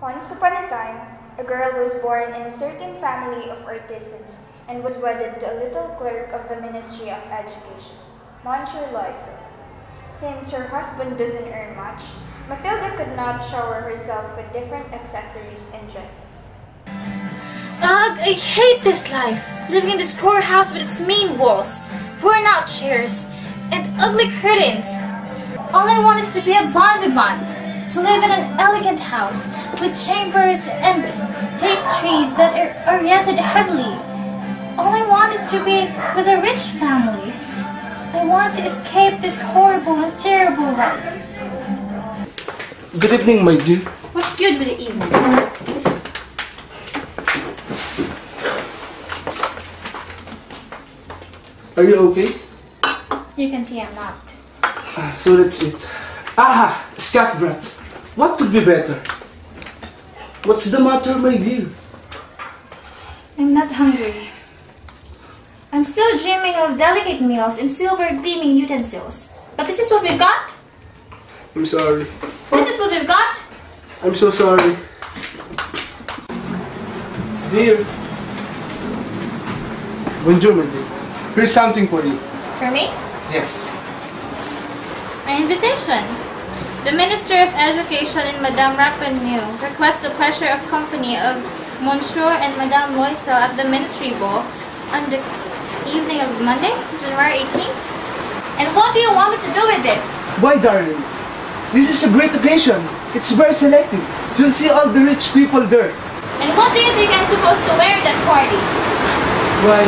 Once upon a time, a girl was born in a certain family of artisans and was wedded to a little clerk of the Ministry of Education, Monsieur Loisel. Since her husband doesn't earn much, Matilda could not shower herself with different accessories and dresses. Ugh, I hate this life! Living in this poor house with its mean walls, worn out chairs, and ugly curtains. All I want is to be a bon vivant, to live in an elegant house with chambers and tapestries that are oriented heavily. All I want is to be with a rich family. I want to escape this horrible and terrible life. Good evening, my dear. What's good with the evening? Are you okay? You can see I'm not. Ah, So that's it. Ah, scat brat. What could be better? What's the matter, my dear? I'm not hungry. I'm still dreaming of delicate meals in silver gleaming utensils. But this is what we've got? I'm sorry. This is what we've got? I'm so sorry. Dear. Bonjour, my dear. Here's something for you. For me? Yes. An invitation. The Minister of Education and Madame Ramponneau request the pleasure of company of Monsieur and Madame Loisel at the Ministry Ball on the evening of Monday, January 18th. And what do you want me to do with this? Why, darling? This is a great occasion. It's very selective. You'll see all the rich people there. And what do you think I'm supposed to wear at that party? Why,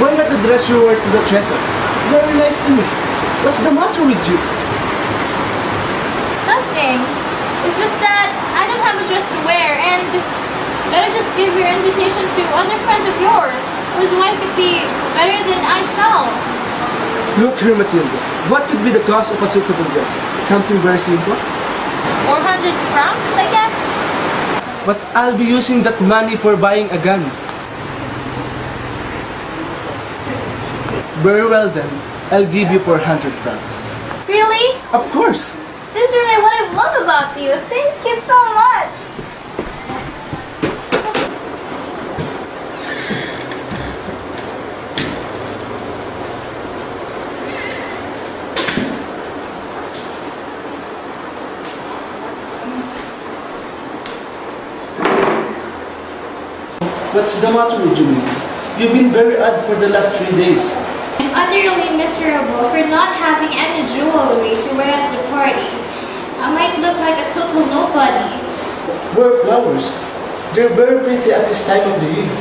why not address your word to the traitor? Very nice to me. What's the matter with you? Nothing. It's just that I don't have a dress to wear and better just give your invitation to other friends of yours whose wife could be better than I shall. Look here, Matilda. What could be the cost of a suitable dress? Something very simple? 400 francs, I guess? But I'll be using that money for buying a gun. Very well then. I'll give you 400 francs. Really? Of course. This really I love about you. Thank you so much. What's the matter with you, You've been very odd for the last three days. I'm utterly miserable for not having any jewelry to wear at the party. I might look like a total nobody. Wear flowers. They're very pretty at this time of the year.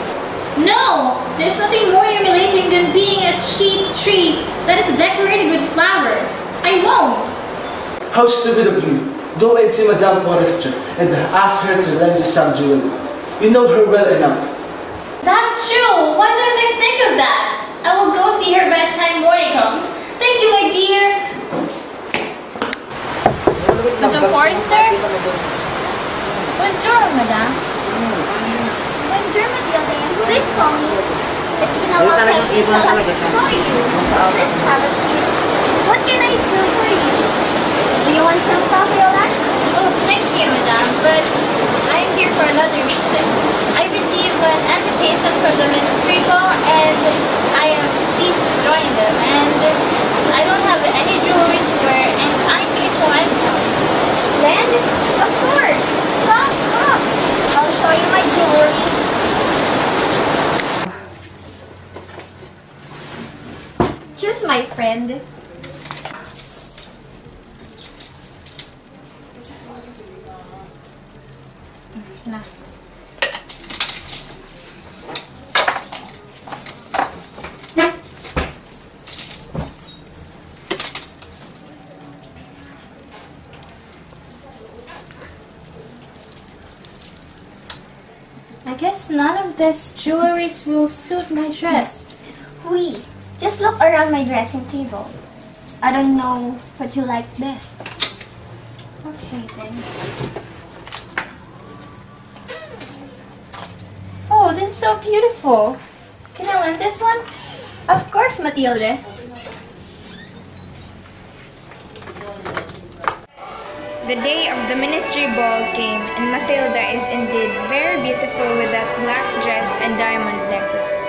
No! There's nothing more humiliating than being a cheap tree that is decorated with flowers. I won't! How stupid of you. Go and see Madame Forrester and ask her to lend you some jewelry. You know her well enough. That's true! Why didn't I think of that? I will go see her by the time morning comes. Thank you, my dear! Forrester? Bonjour, madame. Bonjour, Matilda. Please call me. It's been a long time since I last saw you. Let's have a seat. What can I do for you? Do you want some coffee or lunch? Oh, thank you, madame, but I am here for another reason. I received an invitation from the ministry ball and I am pleased to join them and I don't have any jewelry to wear and I'm here to lend some. Then, of course. Come, come. I'll show you my jewelry. Choose my friend. Na. I guess none of these jewelries will suit my dress. Oui. Just look around my dressing table. I don't know what you like best. Okay then. Oh, this is so beautiful. Can I lend this one? Of course, Matilde. The day of the ministry ball came, and Matilda is indeed very beautiful with that black dress and diamond necklace.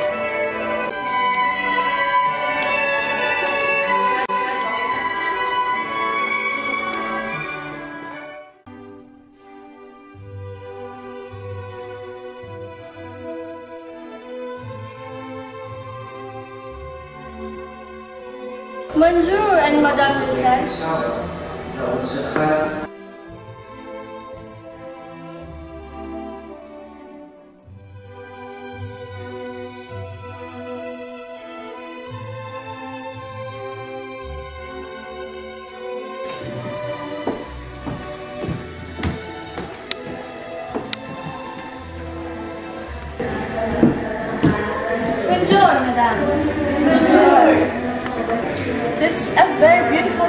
Bonjour and Madame Lisette.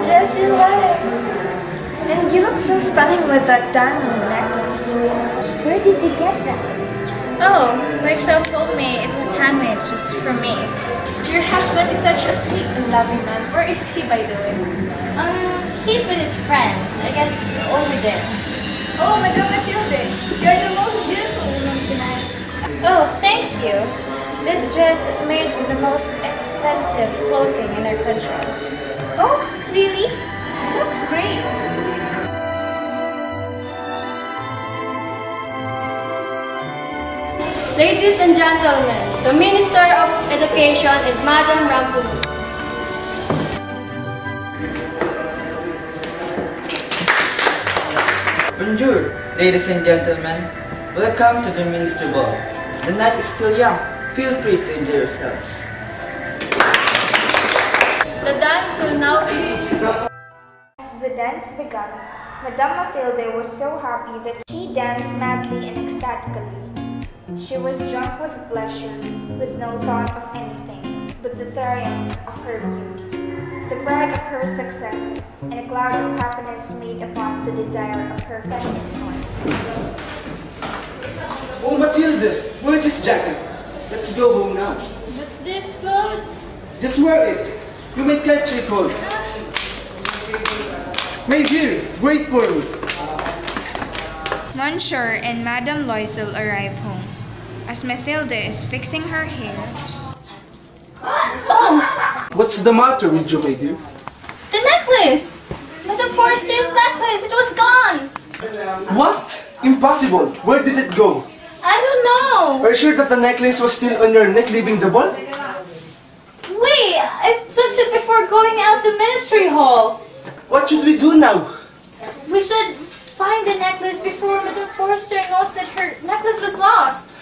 Dress you're wearing. And you look so stunning with that diamond necklace. Where did you get that? Oh, Lysel told me it was handmade just for me. Your husband is such a sweet and loving man. Where is he, by the way? Um, he's with his friends. I guess over there. Oh, my Madame Matilde, you're the most beautiful woman tonight. Oh, thank you. This dress is made from the most expensive clothing in our country. Oh, really? That's great. Ladies and gentlemen, the Minister of Education and Madam Ramponneau. Bonjour, ladies and gentlemen. Welcome to the Ministry Ball. The night is still young. Feel free to enjoy yourselves. The dance will now begin. As the dance began, Madame Mathilde was so happy that she danced madly and ecstatically. She was drunk with pleasure, with no thought of anything but the triumph of her beauty, the pride of her success, and a cloud of happiness made upon the desire of her feminine heart. Oh, Mathilde, wear this jacket. Let's go home now. But this clothes... Just wear it. You may catch a cold. Ah. My dear, wait for me. Monsieur and Madame Loisel arrive home. As Mathilde is fixing her hair, Oh, What's the matter with you, my dear? the necklace! Madame Forrester's necklace, it was gone! What? Impossible. Where did it go? I don't know! Are you sure that the necklace was still on your neck leaving the ball? Wait, I touched it before going out the ministry hall. What should we do now? We should find the necklace before Madame Forrester knows that her necklace was lost.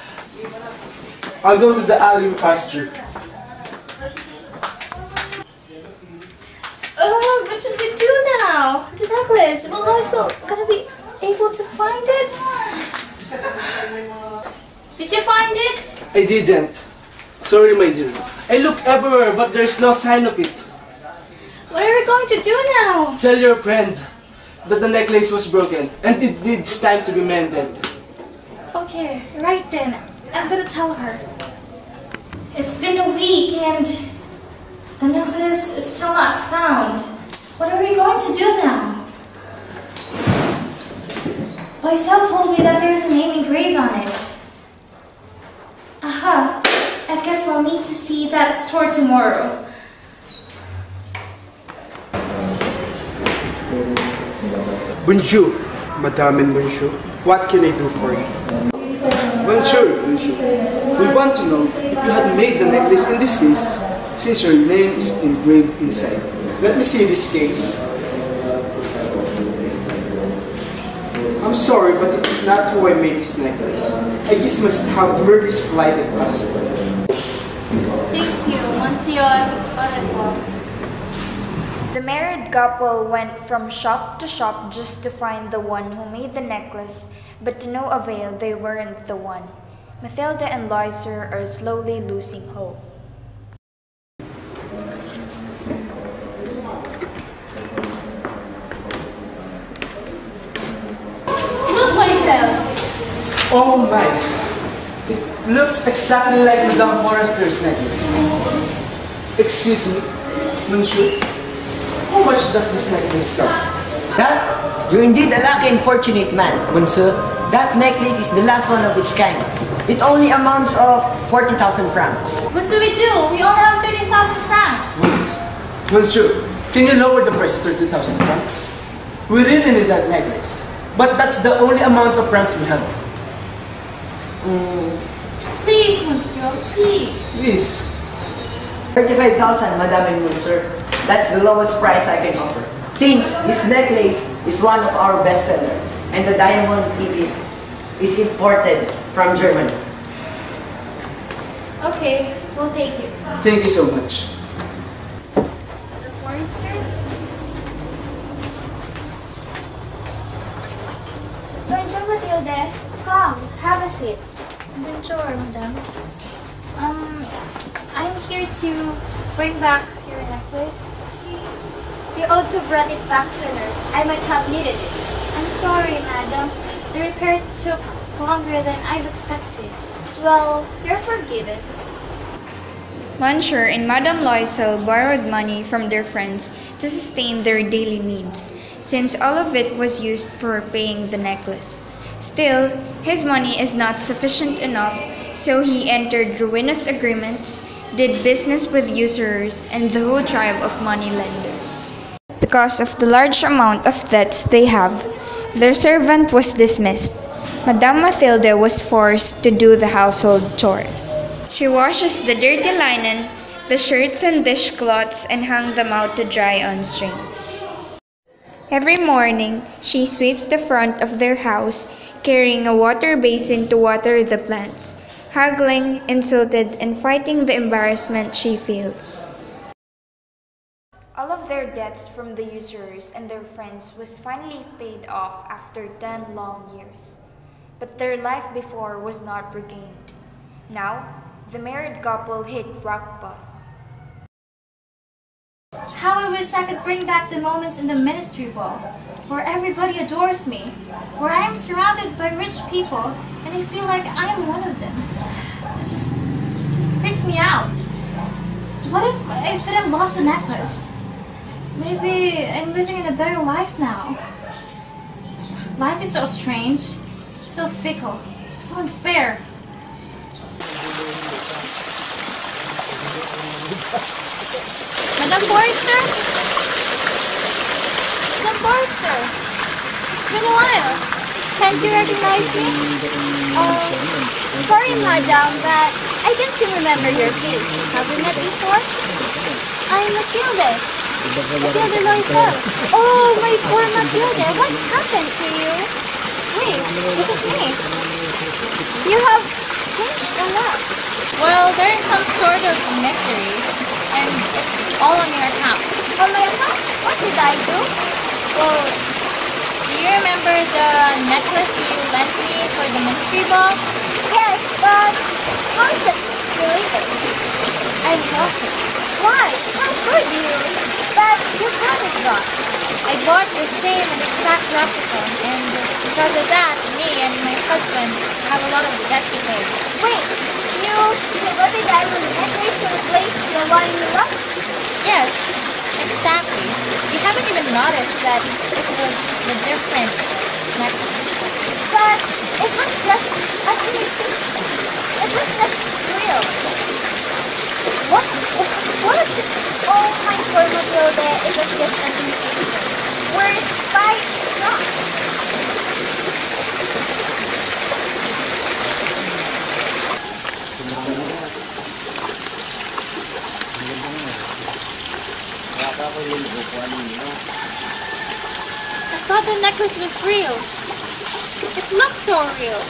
I'll go to the alley faster. Oh, what should we do now? The necklace. Will also gonna be able to find it? Did you find it? I didn't. Sorry, my dear. I look everywhere, but there's no sign of it. What are we going to do now? Tell your friend that the necklace was broken and it needs time to be mended. Okay, right then. I'm gonna tell her. It's been a week and the necklace is still not found. What are we going to do now? Lysel told me that there's a name engraved on it. Aha, I guess we'll need to see that store tomorrow. Bonjour, Madame and Bonjour. What can I do for you? Bonjour, bonjour. We want to know if you had made the necklace in this case, since your name is engraved inside. Let me see this case. I'm sorry, but it is not who I made this necklace. I just must have merely supplied the customer. Thank you, Monsieur. The married couple went from shop to shop just to find the one who made the necklace, but to no avail they weren't the one. Mathilda and Loisel are slowly losing hope. Look, Lysel. Oh my! It looks exactly like Madame Forrester's necklace. Excuse me, monsieur. How much does this necklace cost? That? You're indeed a lucky and fortunate man, Monsieur. That necklace is the last one of its kind. It only amounts of 40,000 francs. What do we do? We only have 30,000 francs. Wait. Monsieur, can you lower the price to 30,000 francs? We really need that necklace. But that's the only amount of francs we have. Mm. Please, Monsieur, please. Please. 35,000, Madame and Monsieur. That's the lowest price I can offer. Since this necklace is one of our bestseller, and the diamond it is imported from Germany. Okay, we'll take it. Thank you so much. The forester? Bonjour, Matilde. Come, have a seat. Bonjour, madame. Um, I'm here to bring back your necklace. You ought to brought it back sooner. I might have needed it. I'm sorry, madam. The repair took longer than I've expected. Well, you're forgiven. Monsieur and Madame Loisel borrowed money from their friends to sustain their daily needs, since all of it was used for paying the necklace. Still, his money is not sufficient enough, so he entered ruinous agreements, did business with usurers, and the whole tribe of moneylenders. Because of the large amount of debts they have, their servant was dismissed. Madame Mathilde was forced to do the household chores. She washes the dirty linen, the shirts and dishcloths, and hung them out to dry on strings. Every morning, she sweeps the front of their house, carrying a water basin to water the plants, haggling, insulted, and fighting the embarrassment she feels. All of their debts from the usurers and their friends was finally paid off after 10 long years. But their life before was not regained. Now, the married couple hit rock bottom. How I wish I could bring back the moments in the ministry ball, where everybody adores me, where I am surrounded by rich people, and I feel like I am one of them. It just, it just freaks me out. What if I didn't lost the necklace? Maybe I'm living in a better life now. Life is so strange, so fickle, so unfair. Madame Forrester? Madame Forrester! It's been a while. Can't you recognize me? Uh, sorry, madam, but I can still remember your face. Have we met before? I'm Matilde. Matilde Loisel. Oh, my poor Matilde, what happened to you? Wait, this is me. You have changed a lot. Well, there is some sort of mystery, and it's all on your account. On my account, what did I do? Well, do you remember the necklace you lent me for the ministry ball? Yes, but how is it related? I lost it. Why? How could you? But you had it wrong. I bought the same and exact replica, and because of that, me and my husband have a lot of debt to pay. Wait, Yes, exactly. You haven't even noticed that it was the different necklace. But it was just a imitation. It was not real. What? What? Oh, my poor Matilde, it was just an imitation. Worth five francs. I thought the necklace was real. It looks so real.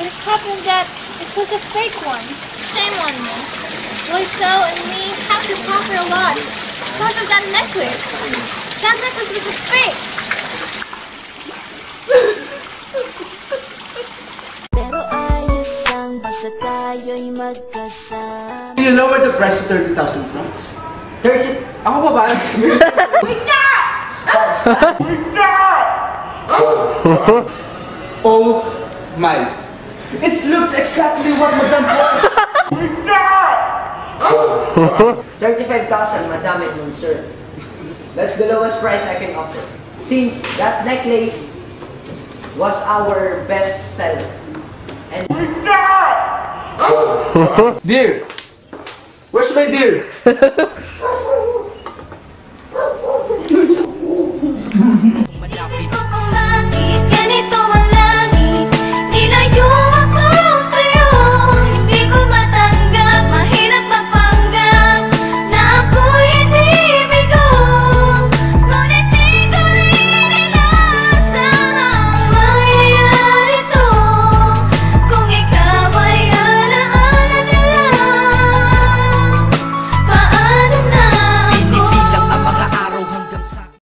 But it happened that it was a fake one. Shame on me. Loisel and me have to suffer a lot because of that necklace. That necklace was a fake. Pero ayos ang basta tayo'y magkasama Can you lower the price to 30,000 francs? 30, Ako pa ba? oh my. It looks exactly what Madame Poir- 35,000, Madame and Monsieur. That's the lowest price I can offer. since that necklace was our best seller. And Dear! Where's my dear?